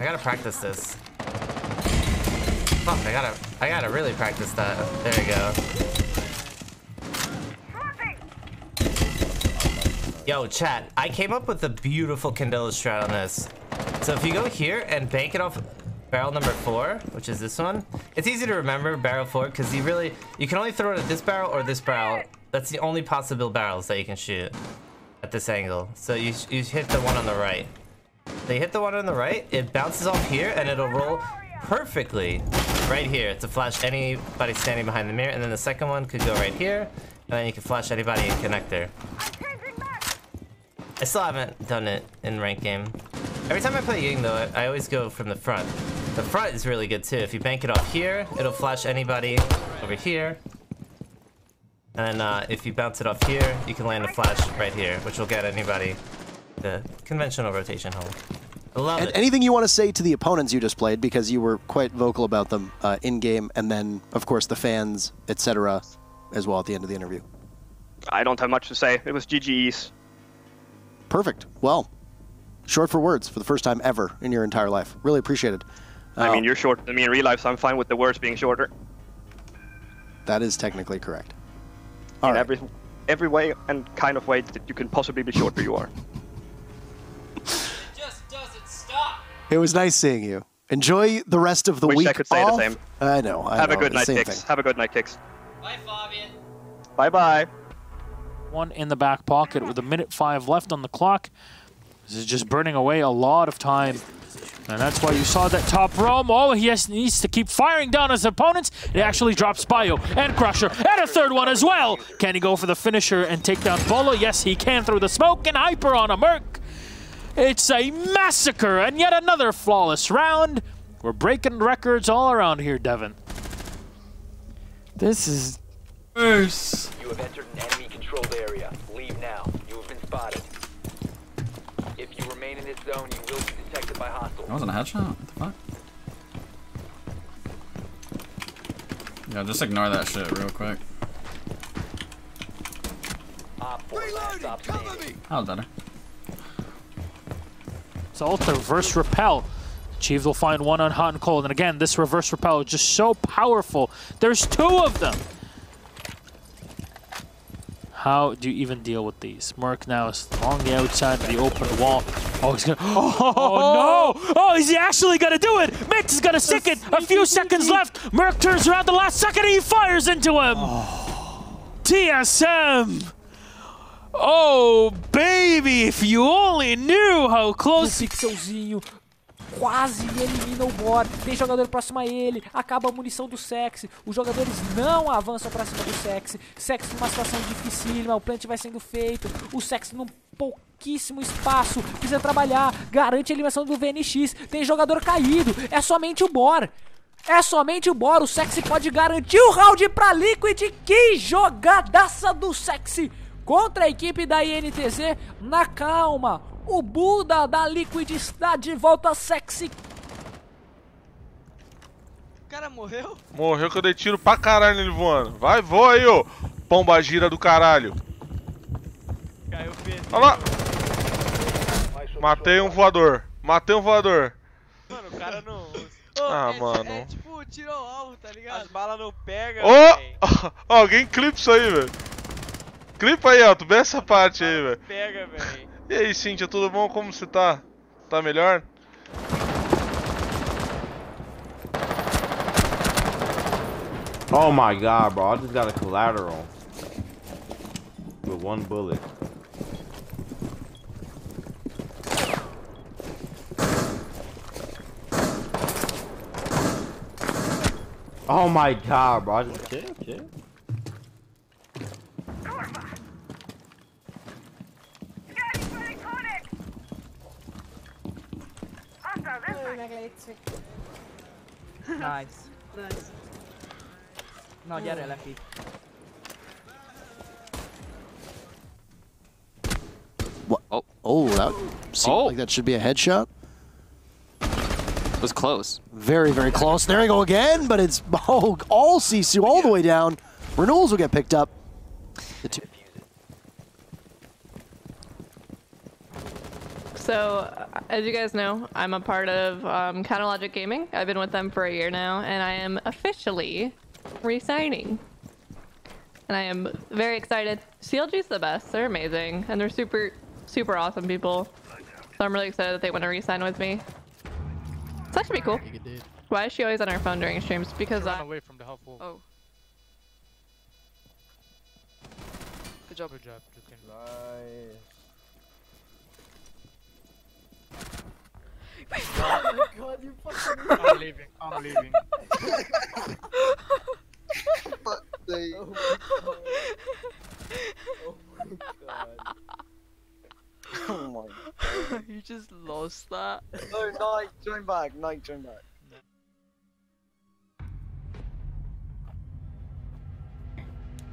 I gotta practice this. Fuck, I gotta, I gotta really practice that. There you go. Yo, chat, I came up with a beautiful Candela strat on this. So if you go here and bank it off barrel number four, which is this one, it's easy to remember barrel four because you really, you can only throw it at this barrel or this barrel. That's the only possible barrels that you can shoot at this angle. So you, you hit the one on the right. They hit the one on the right, it bounces off here and it'll roll perfectly right here to flash anybody standing behind the mirror. And then the second one could go right here. And then you can flash anybody in connector. I still haven't done it in rank game. Every time I play Ying though, I, I always go from the front. The front is really good too. If you bank it off here, it'll flash anybody over here. And then uh, if you bounce it off here, you can land a flash right here, which will get anybody the conventional rotation home. I love And it. anything you want to say to the opponents you just played, because you were quite vocal about them uh, in game, and then of course the fans, etc., as well at the end of the interview. I don't have much to say. It was GG's. Perfect. Well, short for words for the first time ever in your entire life. Really appreciate it. I mean, you're short. I mean, in real life, so I'm fine with the words being shorter. that is technically correct. All in right. every every way and kind of way that you can possibly be shorter, you are. It was nice seeing you. Enjoy the rest of the Wish I could say the same. I know. I Have a good night, same Kicks. Have a good night, Kicks. Bye, Fabian. Bye bye. One in the back pocket with a minute five left on the clock. This is just burning away a lot of time. And that's why you saw that top roam. Oh, he has, needs to keep firing down his opponents. It actually drops Bio and Crusher and a third one as well. Can he go for the finisher and take down Bolo? Yes, he can through the smoke and Hyper on a Merc. It's a massacre and yet another flawless round. We're breaking records all around here, Devin. This is Worse. You have entered an enemy controlled area. Leave now. You have been spotted. If you remain in this zone, you will be detected by hostiles. That wasn't a headshot? What the fuck? Yeah, just ignore that shit real quick. Op 4 last stop standing. I'll better. It's to reverse rappel. Chiefs will find one on hot and cold. And again, this reverse rappel is just so powerful. There's two of them. How do you even deal with these? Merc now is along the outside of the open wall. Oh, he's gonna. Oh, no! Oh, is he actually gonna do it? Mix is gonna stick it. A few seconds left. Merc turns around the last second and he fires into him. Oh. TSM. Oh, baby, if you only knew how close pixelzinho. Quase elimina o bot. Tem jogador próximo a ele. Acaba a munição do Sexy. Os jogadores não avançam pra cima do Sexy. Sexy numa situação dificílima. O plant vai sendo feito. O Sexy num pouquíssimo espaço. Precisa trabalhar. Garante a eliminação do VNX. Tem jogador caído. É somente o Bor. É somente o Bor. O Sexy pode garantir o round pra Liquid. Que jogadaça do Sexy contra a equipe da INTZ. Na calma. O Buda da Liquid está de volta sexy. O cara morreu? Morreu que eu dei tiro pra caralho nele voando. Vai, voa aí, ô. Pomba gira do caralho. Caiu. Olha lá. Matei um voador. Matei um voador. Mano, o cara não. Ô, Ah, é, mano. É tipo, tirou o alvo, tá ligado? As balas não pegam. Ô! Ó, Alguém isso aí, velho. Clipa aí, ó. Tu vê essa parte aí, velho. Pega, velho. E aí, Cíntia, tudo bom? Como você tá? Tá melhor? Oh my god, bro. I just got a collateral. With one bullet. Oh my god, bro. I just chill, chill. Nice. Nice. No, get it, Lefty. What? Oh, oh, that seemed Oh. like that should be a headshot. It was close. Very, very close. There we go again, but it's oh, all Sisu all the way down. Renewals will get picked up. The two. So, uh, as you guys know, I'm a part of um, Counterlogic Gaming. I've been with them for a year now, and I am officially resigning. And I am very excited. CLG's the best. They're amazing, and they're super, super awesome people. So I'm really excited that they want to resign with me. It's actually be cool. Why is she always on her phone during streams? Because I. away from the helpful. Oh. Good job. Good job. Jukin. oh my god, you fucking. I'm leaving. I'm leaving. Oh my god. Oh my god. You just lost that. No, Nike, join back. Nike, join back.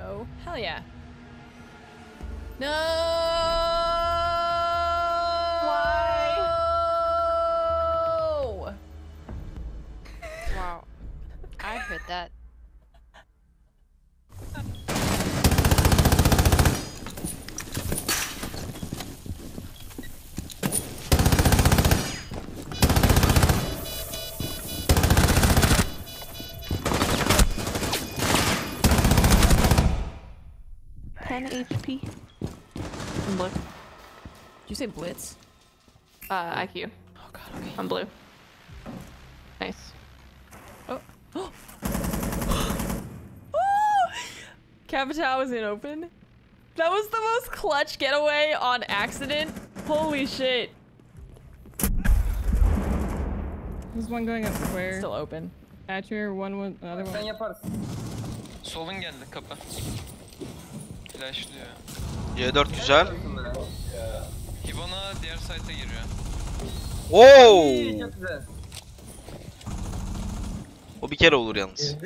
Oh, hell yeah. No! I that. Ten HP. I'm blue. Did you say Blitz? Uh, IQ. Oh god, okay. I'm blue. Nice. Capital was in open. That was the most clutch getaway on accident. Holy shit. There's one going up square. Still open. Atcher, one was another one. Solun geldi kapı. Flashlıyor. C4 güzel. Hibana diğer site'e giriyor. Oo! O bir kere olur yalnız.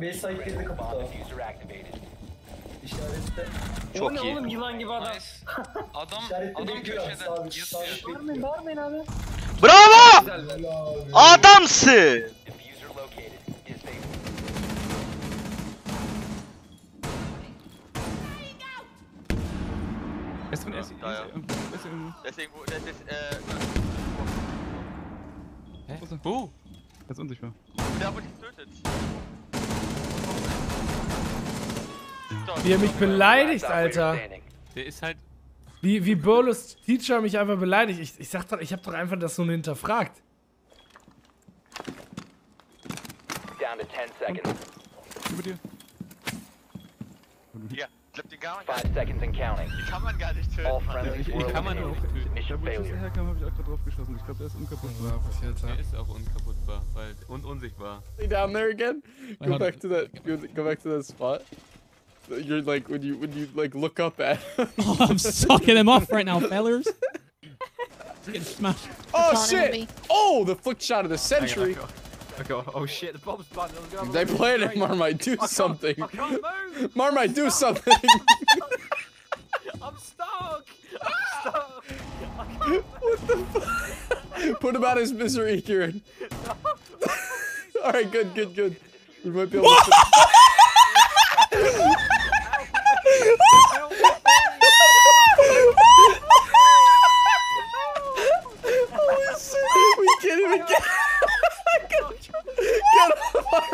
B site girdi kapıda. İşarette. Çok o ne iyi. oğlum yılan gibi adam. Adam İşarette adam bekliyor. köşede Sabit, yatıyor. sabit bekliyor. Bağırmayın abi. Bravo! Adamsın! Ja, ja. Ist irgendwo. Deswegen, das ist, äh, Hä? Wo? İst unsichtbar. der wurde getötet. Wie er mich beleidigt, Alter. Der ist halt. Wie, wie Bolus Teacher mich einfach beleidigt. Ich, ich sag doch, ich hab doch einfach das so hinterfragt. Down to 10 seconds. Über dir. Ja, klappt den gar nicht. Five seconds and counting. Die kann man gar nicht töten. All Ich, ich kann man auch. Ich glaube, als ich failure. herkam, habe ich auch gerade drauf geschossen. Ich glaube, der ist unkaputtbar. Der ist auch unkaputtbar, weil und unsichtbar. down there again. Wait, Go back to that. Go back to that spot. You're like when you when you like look up at. Oh, I'm sucking him off right now, fellas. Getting smashed. Oh shit! Oh, the flick shot of the century. I got, oh shit, the bomb's button. Let's go. They played it, Marmite. Do something. I can't move. Marmite, do something. I'm stuck. I'm stuck. what the fuck? Put him out of his misery, Kieran. All right, good, good, good. We might be able to. Holy shit! We can't even get. Get up,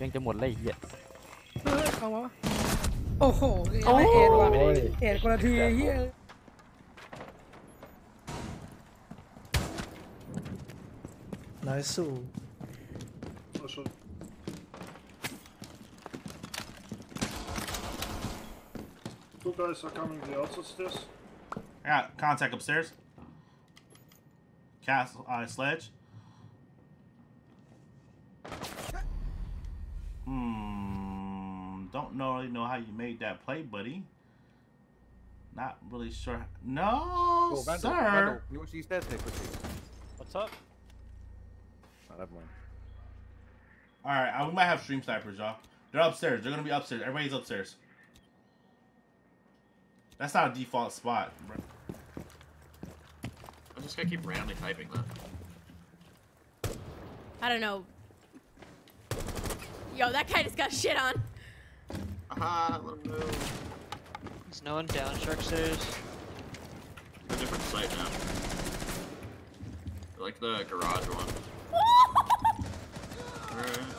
ยังจะหมดเลยไอ้เหี้ย เอาวะโอ้โหเอ็ดว่ะเอ็ดคนละทีเฮีย Nice. so. Two guys are coming the outside stairs. I got contact upstairs. Castle uh, sledge. You made that play, buddy. not really sure. No, Oh, Vandal, sir. Vandal, you watch these stairs here quickly. What's up? Oh, never mind. All right, we might have stream snipers, y'all. They're upstairs. They're gonna be upstairs. Everybody's upstairs. That's not a default spot. bro. I'm just gonna keep randomly typing that. I don't know. Yo, that guy just got shit on. Aha, let him move. There's no one down shark stairs. A different site now. I like the garage one. Alright.